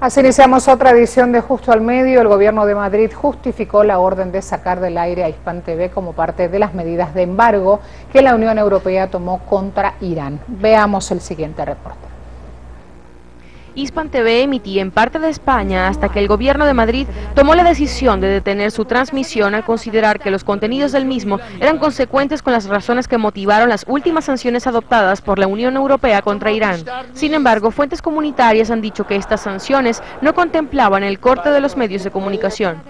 Así iniciamos otra edición de Justo al Medio. El gobierno de Madrid justificó la orden de sacar del aire a Hispan TV como parte de las medidas de embargo que la Unión Europea tomó contra Irán. Veamos el siguiente reporte. Hispan TV emitía en parte de España hasta que el gobierno de Madrid tomó la decisión de detener su transmisión al considerar que los contenidos del mismo eran consecuentes con las razones que motivaron las últimas sanciones adoptadas por la Unión Europea contra Irán. Sin embargo, fuentes comunitarias han dicho que estas sanciones no contemplaban el corte de los medios de comunicación.